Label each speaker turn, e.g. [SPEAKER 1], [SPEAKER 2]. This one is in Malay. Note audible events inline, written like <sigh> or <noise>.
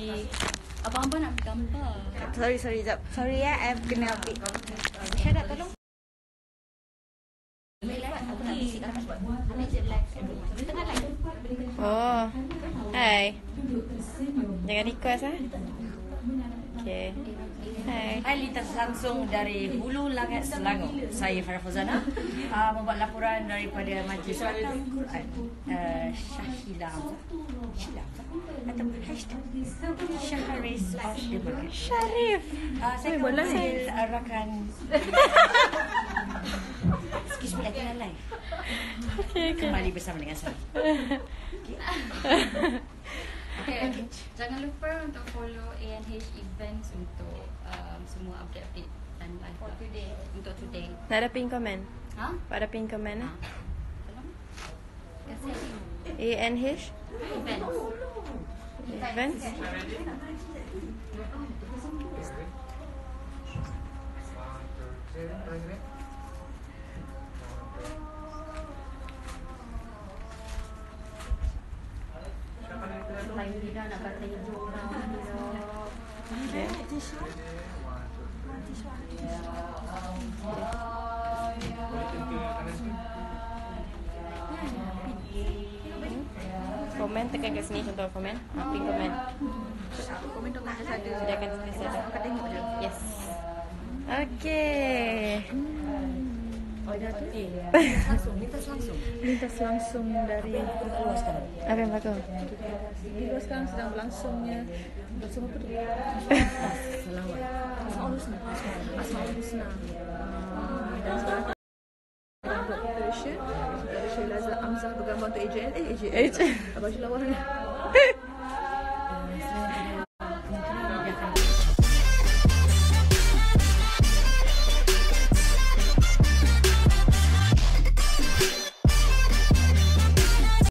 [SPEAKER 1] Jadi abang-abang nak ambil gambar.
[SPEAKER 2] Sorry, sorry, jap. Sorry ya, I kena ambil. Syahdat, tolong. Oh. Hai. Jangan request ah. Okay. Hai.
[SPEAKER 3] Hai lintas langsung dari Hulu Langat Selangor. Saya Farah Fazana uh, membuat laporan daripada Majlis Quran uh, Syahila Hamzah ataupun hashtag Syahris of Democrat.
[SPEAKER 2] Syarif.
[SPEAKER 3] Uh, saya akan memanggil uh, rakan Excuse me, lagi live.
[SPEAKER 2] Okay, okay.
[SPEAKER 3] Kembali bersama dengan saya.
[SPEAKER 1] Okay. Jangan lupa untuk follow ANH Events untuk um, semua update-update dan live for today. Untuk today.
[SPEAKER 2] Nak ada pin komen?
[SPEAKER 1] Ha?
[SPEAKER 2] Ada pin komen eh?
[SPEAKER 1] Tolong. Kasi
[SPEAKER 2] ANH
[SPEAKER 1] events.
[SPEAKER 2] Events. Okay. Komen tekan kat sini contoh komen. Ha, pin komen.
[SPEAKER 4] Komen tu kan ada.
[SPEAKER 2] Sediakan space ada.
[SPEAKER 4] Akan tengok je.
[SPEAKER 2] Yes. Okay.
[SPEAKER 4] Oh, dah tu.
[SPEAKER 3] Langsung, lintas langsung.
[SPEAKER 4] Lintas langsung dari
[SPEAKER 3] Keluar sekarang.
[SPEAKER 2] Apa yang berlaku?
[SPEAKER 4] di luar sekarang sedang berlangsungnya bersama apa tu? <laughs>
[SPEAKER 3] Selawat.
[SPEAKER 4] Asmaul Husna. Asmaul Husna. Dari Sheila Amzah bergambar untuk AJL. Eh, AJL. Abang Sheila Wahana.